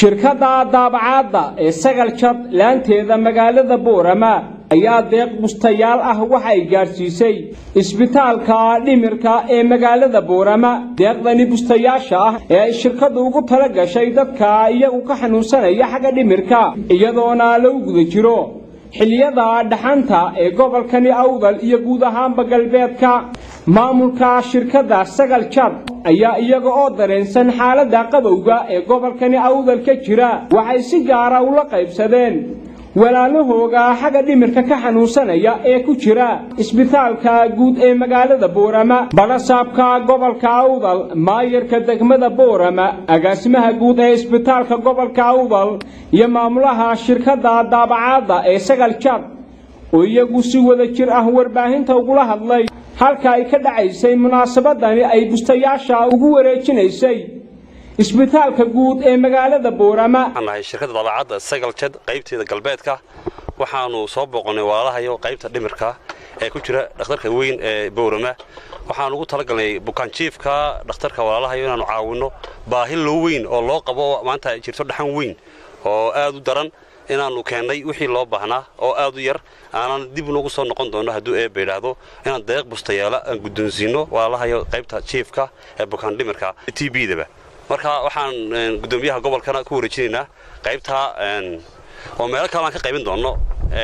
shirkadda daabacaadda ee sagal jad laanteeda magaalada boorama ayaa deeq bustayaal ah waxa ay gaadhsiisay isbitaalka dhimirka ee magaalada boorama. Deeqdani bustayaasha ah ee ay shirkaddu ugu tala gashay dadka iyagu ka xanuunsanaya xagga dhimirka iyadoona lagu guda jiro xilliyada dhaxanta ee gobolkani awdal iyo guud ahaanba galbeedka maamulka shirkadda sagal jad ayaa iyaga oo dareensan xaaladda qabowga ee gobolkani awdal ka jira. Waxay si gaara ula qaybsadeen walaalahooga xagga dhimirka ka xanuunsanaya ee ku jira isbitaalka guud ee magaalada boorama balasaabka gobolka awdal maayarka degmada boorama agaasimaha guud ee isbitaalka gobolka awdal iyo maamulaha shirkadda daabacaadda ee sagal jad oo iyagu si wada jir ah warbaahinta ugula hadlay. Halka ay ka dhacaysay munaasabadani ay bustayaasha ugu wareejinaysay. Isbitaalka guud ee magaalada boorama. Nahay shirkadda daabacadda sagal qaybteeda galbeedka. Waxaanu soo booqonnay walaalahayo qaybta dhimirka ee ku jira dhakhtarka weyn ee boorama. Waxaan ugu talagalnay bukaanjiifka dhakhtarka walaalahayo inaanu caawinno baahi loo weyn oo loo qabo maanta jirto dhaxan weyn oo aad u daran inaannu keennay wixii loo baahnaa oo aad u yar aanan dib noogu soo noqon doonno hadduu eebba idhaahdo inaan deeq bustayaala aan guddoonsiinno walaalahayo qaybta jiifka ee bukaan dhimirka t bdaba marka waxaan guddoomiyaha gobolkana ku wareejinaynaa qaybtaa oo meelo kale aan ka qaybin doonno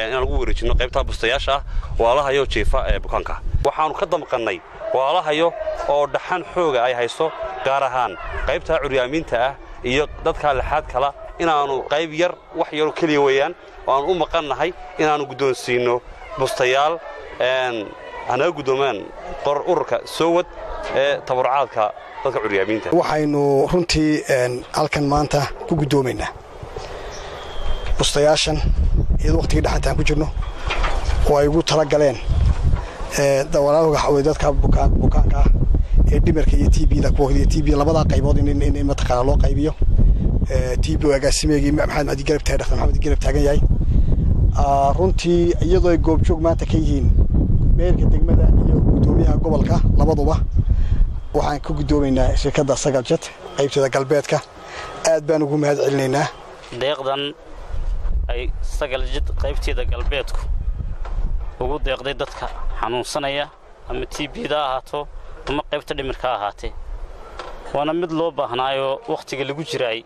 inaan ugu wareejinno qaybtaa bustayaasha ah walaalahayo jiifa ee bukaanka. Waxaannu ka damqannay walaalahayo oo dhaxan xooga ay hayso gaar ahaan qaybtaa curyaamiinta ah iyo dadkaa lixaad kala inaannu qayb yar wax yaroo keliya weeyaan oo aan u maqannahay inaannu guddoonsiinno bustayaal hanaga guddoomaan qor ururka soowad ee tabarucaadka dadka curyaamiinta waxaynu runtii halkan maanta ku guddoomaynaa bustayaashan iyadoo wakhtigii dhaxantaan ku jirno oo ay ugu tala galeen walaalhoga dadka bukaanka ah ee dhimirka iyo t bda kuwa t b labadaa qaybood in mataqaana loo qaybiyo t b agaasimeegii maxamed madi garab tahay dhaktar maxamed garab taagan yahay? Runtii iyadoo ay goobjoog maanta ka yihiin meerka degmada iyo guddoomiyaha gobolka labaduba waxaan ka guddoomaynaa shirkadda sagal jad qaybteeda galbeedka. Aad baan ugu mahad celinaynaa. Deeqdan ay sagal jad qaybteeda galbeedku ugu deeqday dadka xanuunsanaya ama t bda ahaato ama qaybta dhimirka ahaatee. Waana mid loo baahnaayoo wakhtiga lagu jiraay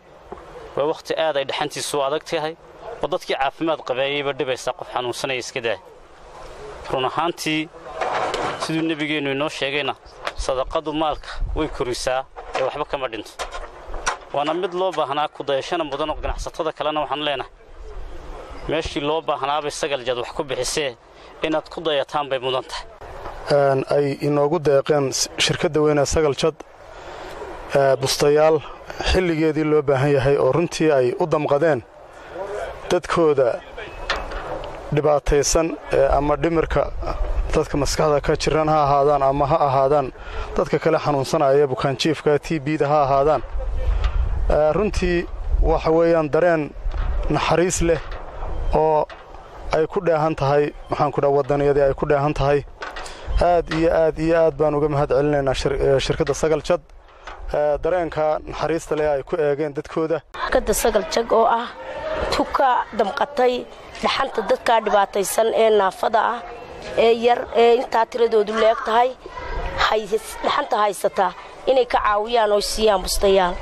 waa wakhti aad ay dhaxantiisu adag tahay oo dadkii caafimaad qabeeyayba dhibaysaa qof xanuunsanaya iska daah run ahaantii siduu nebigeennu inoo sheegayna sadaqadu maalka way korisaa ee waxba kama dhinto. Waana mid loo baahnaa kudayashana mudan oo ganacsatada kalena waxaan leenahay. Meeshii loo baahnaabay sagal wax ku bixisee inaad ku dayataan bay mudan tahay. Ay inoogu deeqeen shirkadda weynee sagal jad bustayaal xilligeedii loo baahan yahay oo runtii ay u damqadeen dadkooda dhibaataysan ama dhimirka dadka maskaxda ka jiran ha ahaadaan ama ha ahaadaan dadka kale xanuunsanaya bukaanjiifka t bda ha ahaadaan. Runtii waxa weeyaan dareen naxariis leh oo ay ku dheehan tahay maxaanku dhaa waddaniyadii ay ku dheehan tahay. Aad iyo aad iyo aad baan uga mahad celinaynaa shirkadda sagal jad dareenka naxariista leh ay ku eegeen dadkooda. Shirkadda sagal jag oo ah tuka damqatay dhaxanta dadkaa dhibaataysan ee naafada ah ee yar ee intaa tiradoodu leeg tahay dhaxanta haysataa inay ka caawiyaan oo siiyaan bustayaal.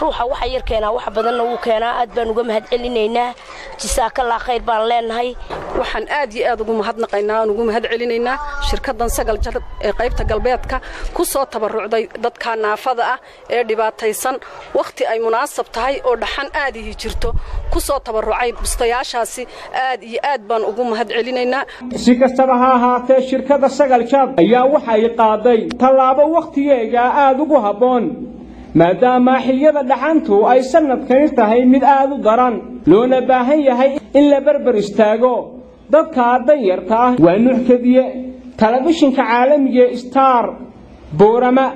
Ruuxa waxa yar keenaa wax badanna wuu keenaa. Aad baan uga mahad celinaynaa jisaakallaa khayr baan leennahay waxaan aad iyo aad ugu mahadnaqaynaa aan ugu mahad celinaynaa shirkaddan sagal jar ee qaybta galbeedka ku soo tabarrucday dadka naafada ah ee dhibaataysan. Wakhti ay munaasab tahay oo dhaxan aadihii jirto. Ku soo tabarrucay bustayaashaasi. Aad iyo aad baan ugu mahad celinaynaa si kastaba ha ahaatee shirkadda sagal jad ayaa waxay qaaday tallaabo wakhtigeega aad ugu habboon maadaama xilliyada dhaxantu ay sannadkani tahay mid aad u daran loona baahan yahay in la berber istaago. Dadka danyarta ah waa nuux kadiye telefishinka caalamiga star boorama